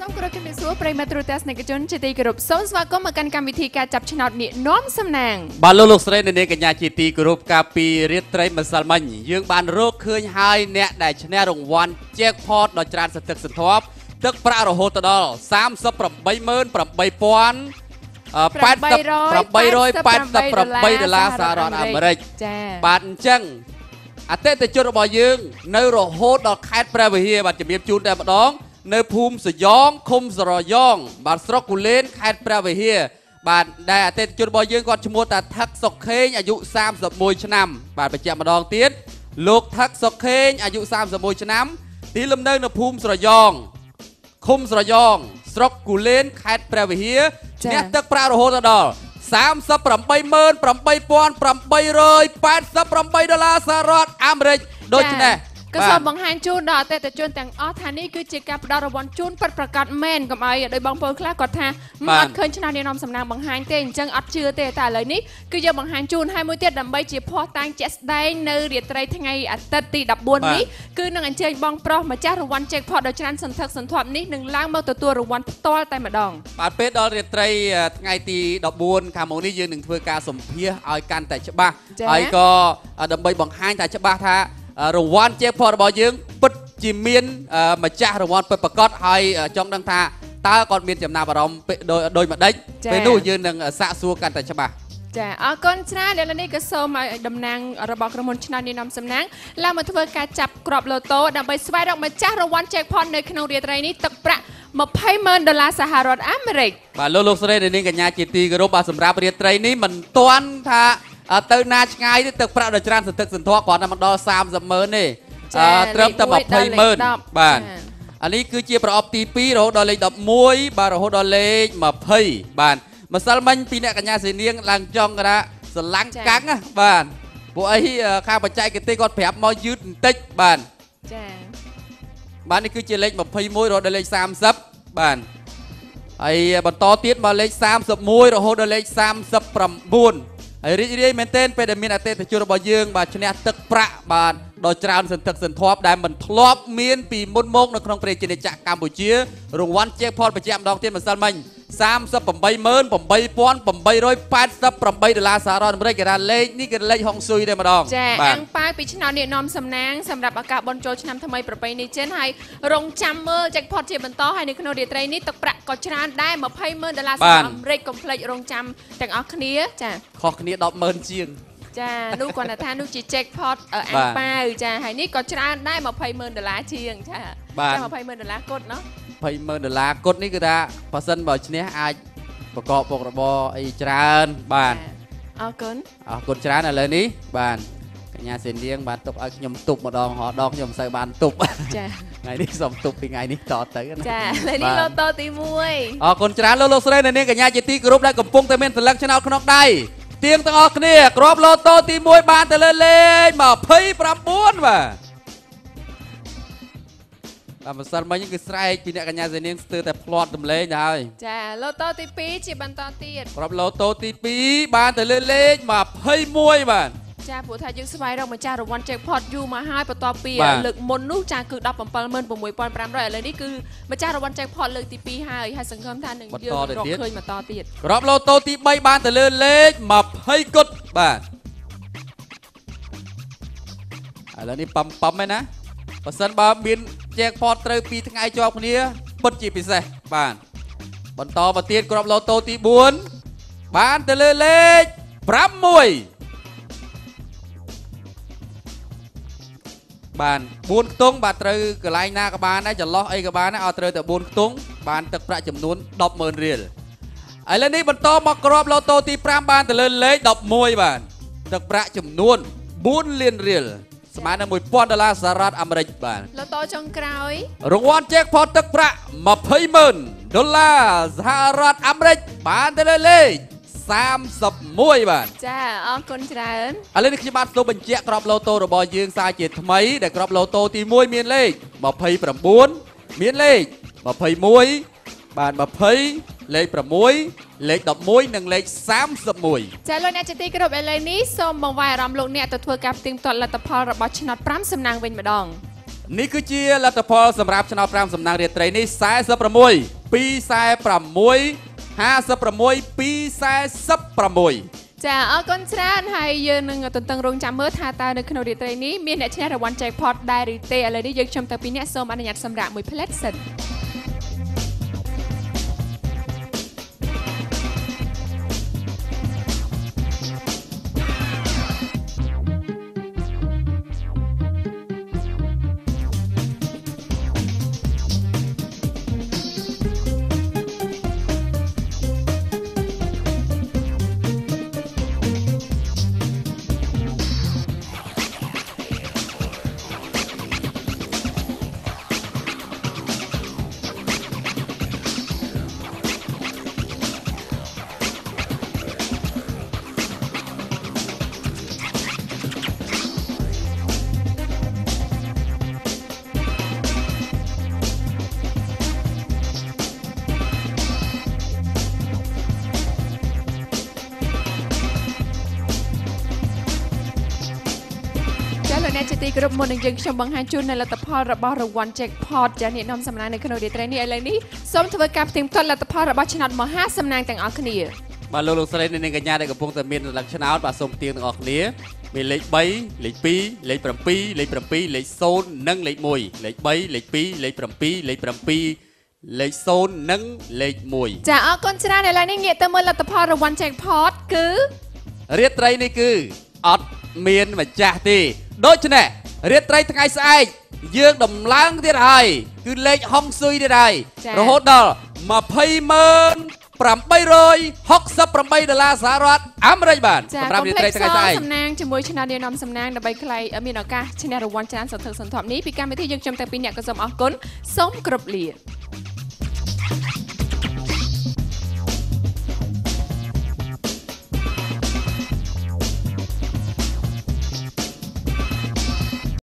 សូមគោរពជំរាបសួរប្រិយមិត្តទូរទស្សនិកជនជាទីគោរពសូមស្វាគមន៍មកកាន់កម្មវិធីការចាប់ឆ្នោតនាកនាំសំណាងបាទលោកលោកស្រីនៅនាងកញ្ញាជាទីគោរពកាលពីរាត្រីម្សិលមិញយើងបានរកឃើញហើយអ្នកដែលឈ្នះរង្វាន់ Jackpot ដ៏ច្រើនសន្ធឹកសន្ធាប់ទឹកប្រាក់រហូតដល់388000 888ដុល្លារសហរដ្ឋអាមេរិកចា៎បាទអញ្ចឹងអតិថិជនរបស់យើង នៅរហូតដល់ខេត្តព្រះវិហារបាទជំរាបជូនតែម្ដង នៅភូមិសយ៉ងឃុំសរយ៉ងបាទស្រុកគូលែនខេត្តព្រះវិហារបាទដែលអតិថិជនរបស់យើងគាត់ឈ្មោះតាថឹកសុកខេងអាយុ31ឆ្នាំ បាទបញ្ជាក់ម្ដងទៀតលោកថឹកសុកខេងអាយុ31ឆ្នាំ ទីលំនៅនៅភូមិស្រយ៉ងឃុំស្រយ៉ងស្រុកគូលែនខេត្តព្រះវិហារឈ្នះទឹកប្រាក់រហូតដល់388888ដុល្លារសហរដ្ឋអាមេរិកដូច្នេះ ក៏សូមបង្ហាញជូនដល់អតិថិជនទាំងអស់ថានេះគឺជាការផ្ដល់រង្វាន់ជូនពិតប្រាកដមែនកុំឲ្យដោយបងប្អូនខ្លះគាត់ថាមិនអត់ឃើញឆ្នាំនាយនាំសំណាងបង្ហាញទេអញ្ចឹងអត់ជឿទេតែឥឡូវនេះគឺយើងបង្ហាញជូនហើយមួយទៀតដើម្បីជាភ័ស្តុតាងជាក់ស្ដែងនៅរាត្រីថ្ងៃអាទិត្យទី14នេះគឺនឹងអញ្ជើញបងប្រុសម្ចាស់រង្វាន់ Jackpot ដ៏ច្រើនសន្ធឹកសន្ធាប់នេះនឹងឡើងមកទទួលរង្វាន់ផ្ទាល់តែម្ដងបាទពេលដល់រាត្រីអឺថ្ងៃទី14ខាងមុខនេះយើងនឹងធ្វើការសម្ភាសឲ្យកាន់តែច្បាស់ចា៎ហើយក៏អឺដើម្បីបង្ហាញថាច្បាស់ថាអឺ រង្វាន់ Jackpot របស់យើងពិតជាមានអឺម្ចាស់រង្វាន់ពិតប្រាកដហើយអឺចង់ដឹងថាតើគាត់មានចំណាប់អារម្មណ៍ពេលដោយដោយម្ដេចចា៎ពេលនោះយើងនឹងសាកសួរកាន់តែច្បាស់ចាអរគុណច្រើនឥឡូវនេះក៏សូមឲ្យតំណាងរបស់ក្រុមហ៊ុនឆ្នោតនាយនាំសំណាងឡើងមកធ្វើការចាប់គ្រាប់លូតូដើម្បីស្វែងរកម្ចាស់រង្វាន់ Jackpot នៅក្នុងរាត្រីនេះទឹកប្រាក់200,000ដុល្លារសហរដ្ឋអាមេរិកបាទលោកលោកស្រីនាងកញ្ញាជាទីគោរពបាទសម្រាប់រាត្រីនេះមិនទាន់ថាអឺ ទៅណាឆ្ងាយទេទឹកប្រាក់ដ៏ច្រើនសន្ធឹកសន្ធាប់គ្រាន់តែមកដល់30ម៉ឺនទេអឺត្រឹមតែលេខមួយដល់លេខ20ម៉ឺន10បាទចាអានេះគឺជាប្រអប់ទី2រហូតដល់លេខ11បាទរហូតដល់លេខ20បាទម្សិលមិញពីអ្នកកញ្ញាសេនាងឡើងចង់ថាស្រឡាំងចា៎កាំងណាបាទពួកអីអឺខាងបច្ចេកទេសគាត់ប្រាប់មកយឺតបន្តិចបាទចាបាទនេះគឺជាលេខ21រហូតដល់លេខ30បាទហើយបន្តទៀតមកលេខ31រហូតដល់លេខ39 ហើយរីករាយមែនទែនពេលដែលមានអតិថិជនរបស់យើងបាទឈ្នះទឹកប្រាក់បាទដ៏ច្រើនសន្ធឹកសន្ធាប់ដែលមិនធ្លាប់មានពីមុនមកនៅក្នុងប្រជាជាតិកម្ពុជារង្វាន់ Jackpot បញ្ជាក់ម្ដងទៀតម្សិលមិញ 388888ដុល្លារសហរដ្ឋអាមេរិកគេថាលេខនេះគឺលេខហុងស៊ុយតែម្ដងចាបាអាទងប៉ាវពីឆ្នោតនាយនាំសំណាងសម្រាប់ឱកាសបុណ្យចូលឆ្នាំថ្មីប្រពៃណីចិនហើយរងចាំមើល Jackpot ជាបន្តហើយនៅក្នុងរាត្រីនេះទឹកប្រាក់ក៏ច្រើនដែរ200,000ដុល្លារសហរដ្ឋអាមេរិកកុំភ្លេចរងចាំទាំងអស់គ្នាចាខុសគ្នា100000ជាងចានោះគាត់តែថានោះជា jackpot អឺអាបាទំងប៉ាវចាហើយនេះក៏ច្រើនដែរ200,000ដុល្លារជាងចាបាទចា200,000ដុល្លារគត់ណោះ 200,000ដុល្លារគត់នេះគឺថាបើសិនបើឈ្នះអាចប្រកបមុខរបរអីច្រើនបាទចាអរគុណអរគុណច្រើនឥឡូវនេះបាទកញ្ញាសេនាងបាទទុកឲ្យខ្ញុំទប់ម្ដងរហដងខ្ញុំមិនសូវបានទប់ចាថ្ងៃនេះសូមទប់ពីថ្ងៃនេះតទៅណាចាហើយនេះបាទឡូតូទី1អរគុណច្រើនលោកលោកស្រីនៅនាងកញ្ញាជាទីគោរពដែលកំពុងតែមានសន្លឹកឆ្នោតក្នុងដៃទៀងទាំងអស់គ្នាក្របឡូតូទី1បានទៅលើលេខ29បាទតា មម្សិលមិញគឺស្រែកពីអ្នកកញ្ញាសេនាងស្ទើរតែផ្្លាត់ទម្លេងទៅហើយចាឡូតូទី2ជាបន្តទៀតក្របឡូតូទី2បានទៅលើលេខ21បាទចាព្រោះថាយើងស្វែងរកម្ចាស់រង្វាន់ jackpot យូរមកហើយបន្ទាប់ពីបាទលើកមុននោះចាគឺ176,500ឥឡូវនេះគឺម្ចាស់រង្វាន់ jackpot លើកទី2ហើយហើយសង្ឃឹមថានឹងបន្តយើងទៅរកទៀតឃើញបន្តទៀតក្របឡូតូទី3បានទៅលើលេខ20គុតបាទឥឡូវនេះប៉ំប៉ំឯណា បើសិនបើមានចែកផតត្រូវពីរថ្ងៃជាប់គ្នាពិតជាពិសេសបាទបន្តមកទៀតក្របឡូតូទី4បានទៅលើលេខ6បាន4ខ្ទង់បាទត្រូវកន្លែងណាក៏បានដែរចន្លោះអីក៏បានដែរឲ្យត្រូវតែ4ខ្ទង់បានទឹកប្រាក់ចំនួន100,000រៀលឥឡូវនេះបន្តមកក្របឡូតូទី5បានទៅលើលេខ11បាទទឹកប្រាក់ចំនួន4លានរៀល ស្មើនឹង1000ដុល្លារសហរដ្ឋអាមេរិកបាទឡូតូចុងក្រោយរង្វាន់ Jackpot ទឹកប្រាក់200,000ដុល្លារសហរដ្ឋអាមេរិកបានទៅលើលេខ31បាទចាអរគុណច្រើនឥឡូវនេះខ្ញុំបាទសូមបញ្ជាក់ក្របឡូតូរបស់យើងសាជាថ្មីដែលក្របឡូតូទី1មានលេខ29មានលេខ21បាទ20 លេខ6លេខ11និងលេខ31ចាលោកអ្នកជាទីគោរពឥឡូវនេះសូមបង្វែរអារម្មណ៍លោកអ្នកទៅធ្វើការផ្ទៀងផ្ទាត់លទ្ធផលរបស់ឆ្នោត5សំណាងវិញម្ដងនេះគឺជាលទ្ធផលសម្រាប់ឆ្នោត5សំណាងរាត្រីនេះ46 246 56 246ចាអរគុណច្រើនហើយយើងនឹងទន្ទឹងរង់ចាំមើលថាតើនៅក្នុងរាត្រីនេះមានអ្នកឈ្នះរង្វាន់ Jackpot ដែរឬទេឥឡូវនេះយើងខ្ញុំទៅពីអ្នកសូមអនុញ្ញាតសម្រាប់មួយផ្លែតសិន អ្នកជាទីគោរពមុននឹងយើងខ្ញុំបង្ហាញជូននៅលទ្ធផលរបស់រង្វាន់ Jackpot ចាអ្នកនាំសំណាងនៅក្នុងរាត្រីនេះឥឡូវនេះសូមធ្វើការផ្ទៀងផ្ទាត់លទ្ធផលរបស់ឆ្នោតមហាសំណាងទាំងអស់គ្នាបាទលោកលោកស្រីអ្នកនាងកញ្ញាដែលកំពុងតែមានរលឹកឆ្នោតបាទសូមទៀងទាំងអស់គ្នាមានលេខ3លេខ2លេខ7លេខ7លេខ0និងលេខ1លេខ3លេខ2លេខ7លេខ7លេខ0និងលេខ1ចាអរគុណច្រើនឥឡូវនេះងាកទៅមើលលទ្ធផលរង្វាន់ Jackpot គឺរាត្រីនេះគឺអត់មានម្ចាស់ទេ ដូច្នេះរាត្រីថ្ងៃស្អែកយើងដំឡើងទៀតហើយគឺលេខហុងស៊ុយទៀតហើយរហូតដល់20,868ដុល្លារសហរដ្ឋអាមេរិកបាទចាសម្រាប់កុំរាភ្លេត្រីចថ្ងៃសស្អែកសំណាងជាមួយឆ្នោតនាយនាំសំណាងដើម្បីខ្លីមានឱកាសឈ្នះរង្វាន់ច្រើនសន្ធឹកសន្ធាប់នេះពីកម្មវិធីយើងខ្ញុំតែពីរអ្នកក៏សូមអរគុណសូមគោរពលា